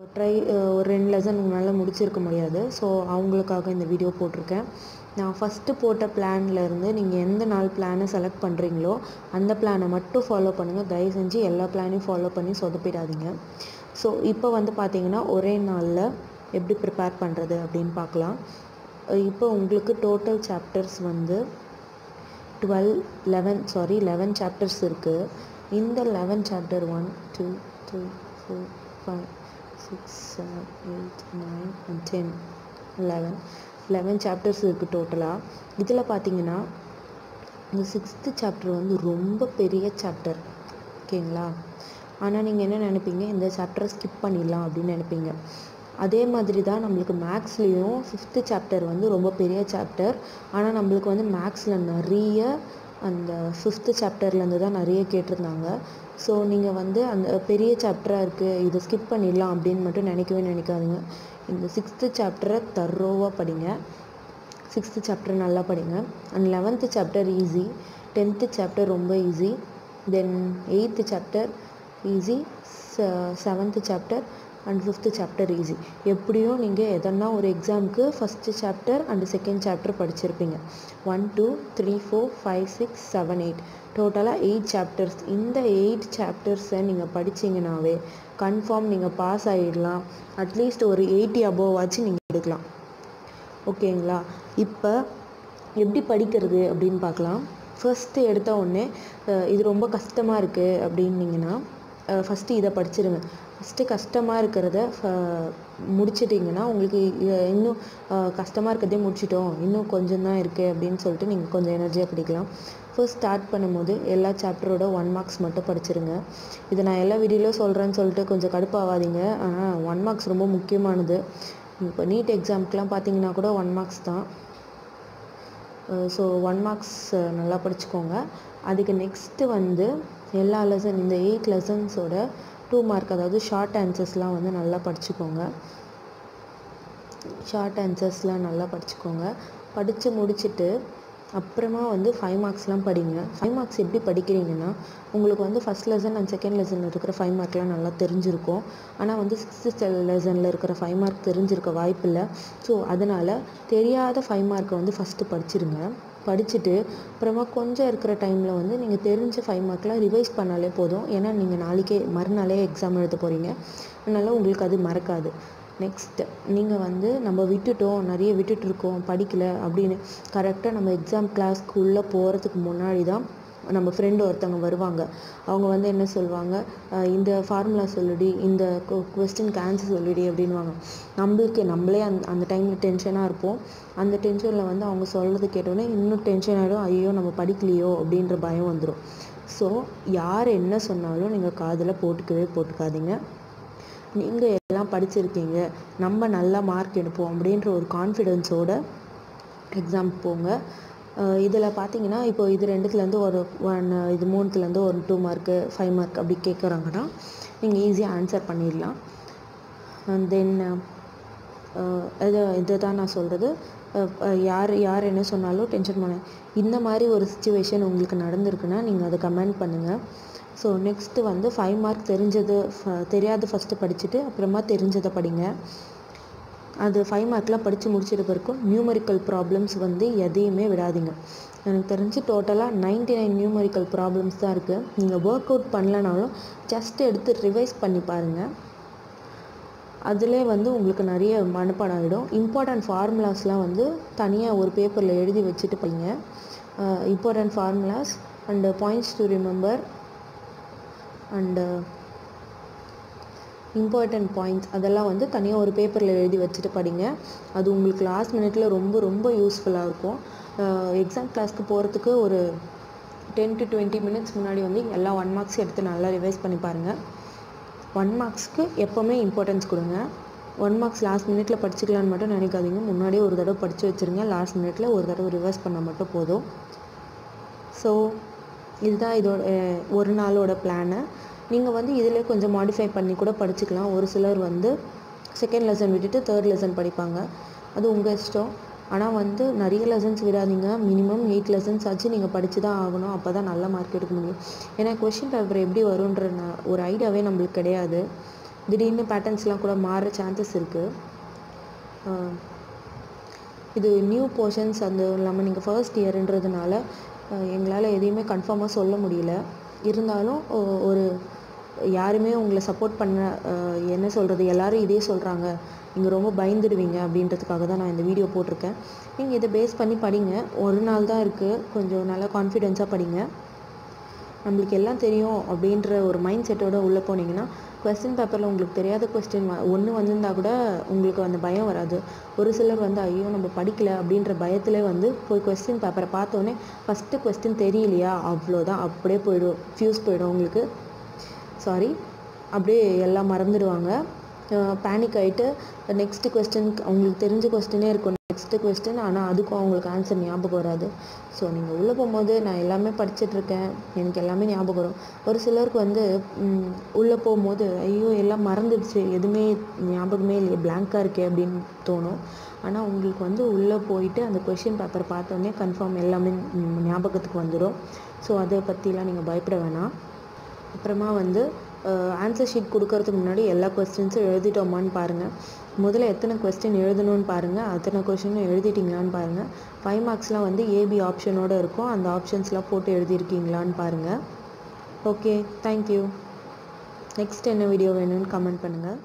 Try ஒரு ரெண்டு lesson உங்களால் முடிச்சிருக்க முடியாது. ஸோ அவங்களுக்காக இந்த வீடியோ போட்டிருக்கேன். நான் ஃபஸ்ட்டு போட்ட பிளான்லேருந்து நீங்கள் எந்த நாள் பிளானை செலக்ட் பண்ணுறீங்களோ அந்த பிளானை மட்டும் ஃபாலோ பண்ணுங்கள் தயவு செஞ்சு எல்லா பிளானையும் ஃபாலோ பண்ணி சொதப்பிடாதீங்க. ஸோ இப்போ வந்து பார்த்தீங்கன்னா ஒரே நாளில் எப்படி ப்ரிப்பேர் பண்ணுறது அப்படின்னு பார்க்கலாம் இப்போ உங்களுக்கு டோட்டல் சாப்டர்ஸ் வந்து twelve eleven sorry eleven chapters இருக்குது இந்த eleven chapter one two three four five six seven eight nine and ten eleven eleven chapters இருக்குது டோட்டலாக இதில் பார்த்தீங்கன்னா இந்த சிக்ஸ்த்து சாப்டர் வந்து ரொம்ப பெரிய சாப்டர் ஓகேங்களா ஆனால் நீங்கள் என்ன நினைப்பீங்க? இந்த சாப்டரை ஸ்கிப் பண்ணிடலாம் அப்படின்னு நினைப்பீங்க. அதே மாதிரி தான் நம்மளுக்கு மேக்ஸ்லேயும் ஃபிஃப்த்து சாப்டர் வந்து ரொம்ப பெரிய சாப்டர் ஆனால் நம்மளுக்கு வந்து மேக்ஸில் நிறைய அந்த ஃபிஃப்த்து சாப்டர்லேருந்து தான் நிறைய கேட்டிருந்தாங்க. ஸோ நீங்கள் வந்து அந்த பெரிய சாப்டராக இருக்குது இதை ஸ்கிப் பண்ணிடலாம் அப்படின்னு மட்டும் நினைக்கவே நினைக்காதீங்க. இந்த சிக்ஸ்த்து சாப்டரை தரோவாக படிங்க. சிக்ஸ்த்து சாப்டர் நல்லா படிங்க. And eleventh chapter easy tenth chapter ரொம்ப easy then eighth chapter easy seventh chapter and fifth chapter easy எப்படியும் நீங்கள் எதனா ஒரு எக்ஸாமுக்கு first chapter and second chapter படிச்சிருப்பீங்க. One two three four five six seven eight டோட்டலாக எயிட் சாப்டர்ஸ் இந்த eight சாப்டர்ஸை நீங்கள் படித்தீங்கனாவே கன்ஃபார்ம் நீங்கள் பாஸ் ஆகிடலாம் அட்லீஸ்ட் ஒரு எயிட்டி அபோவாச்சும் நீங்கள் எடுக்கலாம். ஓகேங்களா? இப்போ எப்படி படிக்கிறது அப்படின்னு பார்க்கலாம். ஃபஸ்ட்டு எடுத்த உடனே இது ரொம்ப கஷ்டமாக இருக்குது அப்படின்னீங்கன்னா ஃபஸ்ட்டு இதை படிச்சிருங்க. ஃபஸ்ட்டு கஷ்டமாக இருக்கிறத முடிச்சிட்டிங்கன்னா உங்களுக்கு இன்னும் கஷ்டமாக இருக்கிறதே முடிச்சிட்டோம். இன்னும் கொஞ்சம் தான் இருக்குது அப்படின்னு சொல்லிட்டு நீங்கள் கொஞ்சம் எனர்ஜியாக படிக்கலாம். ஃபர்ஸ்ட் ஸ்டார்ட் பண்ணும்போது எல்லா சாப்டரோட ஒன் மார்க்ஸ் மட்டும் படிச்சிருங்க. இதை நான் எல்லா வீடியோலையும் சொல்கிறேன்னு சொல்லிட்டு கொஞ்சம் கடுப்பாகாதீங்க ஆனால் ஒன் மார்க்ஸ் ரொம்ப முக்கியமானது. இப்போ நீட் எக்ஸாமுக்கெலாம் பார்த்தீங்கன்னா கூட ஒன் மார்க்ஸ் தான். ஸோ ஒன் மார்க்ஸ் நல்லா படிச்சுக்கோங்க. அதுக்கு நெக்ஸ்ட்டு வந்து எல்லா லெசன் இந்த எயிட் லெசன்ஸோட டூ மார்க் அதாவது ஷார்ட் ஆன்சர்ஸ்லாம் வந்து நல்லா படிச்சுக்கோங்க. ஷார்ட் ஆன்சர்ஸ்லாம் நல்லா படிச்சுக்கோங்க. படித்து முடிச்சுட்டு அப்புறமா வந்து ஃபைவ் மார்க்ஸ்லாம் படிங்க. ஃபைவ் மார்க்ஸ் எப்படி படிக்கிறீங்கன்னா உங்களுக்கு வந்து ஃபஸ்ட் லெசன் அண்ட் செகண்ட் லெசனில் இருக்கிற ஃபைவ் மார்க்லாம் நல்லா தெரிஞ்சிருக்கும். ஆனால் வந்து சிக்ஸ்த்து லெசனில் இருக்கிற ஃபைவ் மார்க் தெரிஞ்சிருக்க வாய்ப்பில்லை ஸோ அதனால் தெரியாத ஃபைவ் மார்க்கை வந்து ஃபஸ்ட்டு படிச்சிருங்க. படிச்சுட்டு அப்புறமா கொஞ்சம் இருக்கிற டைமில் வந்து நீங்கள் தெரிஞ்ச ஃபைவ் மார்க்லாம் ரிவைஸ் பண்ணாலே போதும். ஏன்னா நீங்கள் நாளைக்கே மறுநாளே எக்ஸாம் எழுத போகிறீங்க அதனால் உங்களுக்கு அது மறக்காது. நெக்ஸ்ட் நீங்கள் வந்து நம்ம விட்டுட்டோம் நிறைய விட்டுட்டு இருக்கோம் படிக்கலை அப்படின்னு கரெக்டாக நம்ம எக்ஸாம் கிளாஸ்க்கு உள்ளே போகிறதுக்கு முன்னாடி தான் நம்ம ஃப்ரெண்டு ஒருத்தவங்க வருவாங்க. அவங்க வந்து என்ன சொல்லுவாங்க இந்த ஃபார்முலா சொல்லுடி இந்த கொஸ்டினுக்கு ஆன்சர் சொல்லுடி அப்படின்வாங்க நம்மளுக்கு நம்மளே அந்த அந்த டைமில் டென்ஷனாக இருப்போம். அந்த டென்ஷனில் வந்து அவங்க சொல்கிறது கேட்டோன்னே இன்னும் டென்ஷன் ஆகிடும் ஐயோ நம்ம படிக்கலையோ அப்படின்ற பயம் வந்துடும் ஸோ யார் என்ன சொன்னாலும் நீங்கள் காதில் போட்டுக்கவே போட்டுக்காதீங்க. நீங்கள் எல்லாம் படிச்சிருக்கீங்க நம்ம நல்லா மார்க் எடுப்போம் அப்படின்ற ஒரு கான்ஃபிடென்ஸோட எக்ஸாம் போங்க. இதில் பார்த்தீங்கன்னா இப்போ இது ரெண்டுத்துலேருந்து ஒரு ஒன் இது மூணுத்துலேருந்து ஒரு டூ மார்க்கு ஃபைவ் மார்க் அப்படி கேட்குறாங்கன்னா நீங்கள் ஈஸியாக ஆன்சர் பண்ணிடலாம். தென் இது இதை தான் நான் சொல்கிறது யார் யார் என்ன சொன்னாலும் டென்ஷன் பண்ண இந்த மாதிரி ஒரு சுச்சுவேஷன் உங்களுக்கு நடந்திருக்குன்னா நீங்கள் அதை கமெண்ட் பண்ணுங்கள் ஸோ நெக்ஸ்ட்டு வந்து ஃபைவ் மார்க் தெரிஞ்சது தெரியாது ஃபஸ்ட்டு படிச்சுட்டு அப்புறமா தெரிஞ்சதை படிங்க. அது ஃபைவ் மார்க்லாம் படித்து முடிச்சிட்டு பிறக்கும் நியூமரிக்கல் ப்ராப்ளம்ஸ் வந்து எதையுமே விடாதீங்க. எனக்கு தெரிஞ்சு டோட்டலாக நைன்டி நைன் நியூமரிக்கல் ப்ராப்ளம்ஸ் தான் இருக்குது நீங்கள் ஒர்க் அவுட் பண்ணலனாலும் ஜஸ்ட் எடுத்து ரிவைஸ் பண்ணி பாருங்கள் அதிலே வந்து உங்களுக்கு நிறைய மனப்பாடம் ஆகிடும் இம்பார்ட்டன்ட் ஃபார்முலாஸ்லாம் வந்து தனியாக ஒரு பேப்பரில் எழுதி வச்சுட்டு படிங்க important formulas and points to remember and important points அதெல்லாம் வந்து தனியாக ஒரு பேப்பரில் எழுதி வச்சுட்டு படிங்க. அது உங்களுக்கு லாஸ்ட் மினிட்ல ரொம்ப ரொம்ப யூஸ்ஃபுல்லாக இருக்கும். எக்ஸாம் கிளாஸ்க்கு போகிறதுக்கு ஒரு டென் டு டுவெண்ட்டி மினிட்ஸ் முன்னாடி வந்து எல்லா ஒன் மார்க்ஸ் எடுத்து நல்லா ரிவைஸ் பண்ணி பாருங்கள் ஒன் மார்க்ஸ்க்கு எப்போவுமே இம்பார்ட்டன்ஸ் கொடுங்க. ஒன் மார்க்ஸ் லாஸ்ட் மினிட்ல படிச்சுக்கலான்னு மட்டும் நினைக்காதீங்க. முன்னாடியே ஒரு தடவை படித்து வச்சுருங்க. லாஸ்ட் மினிட்ல ஒரு தடவை ரிவர்ஸ் பண்ணால் மட்டும் போதும். ஸோ இதுதான் இதோட ஒரு நாளோட பிளானு நீங்கள் வந்து இதிலே கொஞ்சம் மாடிஃபை பண்ணி கூட படிச்சுக்கலாம். ஒரு சிலர் வந்து செகண்ட் லெசன் விட்டுட்டு தேர்ட் லெசன் படிப்பாங்க. அது உங்கள் இஷ்டம். ஆனால் வந்து நிறைய லெசன்ஸ் விடாதீங்க. மினிமம் எயிட் லெசன்ஸ் ஆச்சு. நீங்கள் படித்து தான் ஆகணும். அப்போ தான் நல்ல மார்க் எடுக்க முடியும். ஏன்னா கொஷின் பேப்பர் எப்படி வரும்ன்ற ஒரு ஐடியாவே நம்மளுக்கு கிடையாது. திடீர்னு பேட்டர்ன்ஸ்லாம் கூட மாறுற சான்சஸ் இருக்குது இது நியூ போர்ஷன்ஸ் அந்த இல்லாமல் நீங்கள் ஃபர்ஸ்ட் இயருன்றதுனால எங்களால் எதையுமே கன்ஃபார்மாக சொல்ல முடியல. இருந்தாலும் ஒரு யாருமே உங்களை சப்போர்ட் பண்ண என்ன சொல்கிறது எல்லோரும் இதே சொல்கிறாங்க நீங்கள் ரொம்ப பயந்துடுவீங்க அப்படின்றதுக்காக தான் நான் இந்த வீடியோ போட்டிருக்கேன். நீங்கள் இதை பேஸ் பண்ணி படிங்க. ஒரு நாள் தான் இருக்குது கொஞ்சம் நல்லா கான்ஃபிடென்ஸாக படிங்க. நம்மளுக்கு எல்லாம் தெரியும் அப்படின்ற ஒரு மைண்ட் செட்டோடு உள்ளே போனீங்கன்னா கொஸ்டின் பேப்பரில் உங்களுக்கு தெரியாத கொஸ்டின் ஒன்று வந்திருந்தா கூட உங்களுக்கு அந்த பயம் வராது. ஒரு சிலர் வந்து ஐயோ நம்ம படிக்கல அப்படின்ற பயத்திலே வந்து போய் கொஸ்டின் பேப்பரை பார்த்தோன்னே ஃபஸ்ட்டு கொஸ்டின் தெரியலையா? அவ்வளோதான் அப்படியே போயிடும். ஃபியூஸ் போயிடும் உங்களுக்கு. சாரி அப்படியே எல்லாம் மறந்துடுவாங்க. பேனிக் ஆகிட்டு நெக்ஸ்ட்டு கொஸ்டின் அவங்களுக்கு தெரிஞ்ச கொஸ்டினே இருக்கும். நெக்ஸ்ட்டு கொஸ்டின் ஆனால் அதுக்கும் அவங்களுக்கு ஆன்சர் ஞாபகம் வராது. ஸோ நீங்கள் உள்ளே போகும்போது நான் எல்லாமே படிச்சிட்டுருக்கேன் எனக்கு எல்லாமே ஞாபகம் வரும். ஒரு சிலருக்கு வந்து உள்ளே போகும்போது ஐயோ எல்லாம் மறந்துடுச்சு. எதுவுமே ஞாபகமே இல்லையே பிளாங்காக இருக்கே அப்படின்னு தோணும். ஆனால் உங்களுக்கு வந்து உள்ளே போயிட்டு அந்த கொஷின் பேப்பர் பார்த்தோன்னே கன்ஃபார்ம் எல்லாமே ஞாபகத்துக்கு வந்துடும் ஸோ அதை பற்றிலாம் நீங்கள் பயப்பட வேணாம். அப்புறமா வந்து ஆன்சர் ஷீட் கொடுக்கறதுக்கு முன்னாடி எல்லா கொஸ்டின்ஸும் எழுதிட்டோமான்னு பாருங்கள் முதல்ல எத்தனை கொஸ்டின் எழுதணும்னு பாருங்கள் அத்தனை கொஸ்டினும் எழுதிட்டீங்களான்னு பாருங்கள் ஃபைவ் மார்க்ஸ்லாம் வந்து ஏபி ஆப்ஷனோடு இருக்கும். அந்த ஆப்ஷன்ஸ்லாம் போட்டு எழுதியிருக்கீங்களான்னு பாருங்கள் ஓகே தேங்க்யூ நெக்ஸ்ட் என்ன வீடியோ வேணும்னு கமெண்ட் பண்ணுங்கள்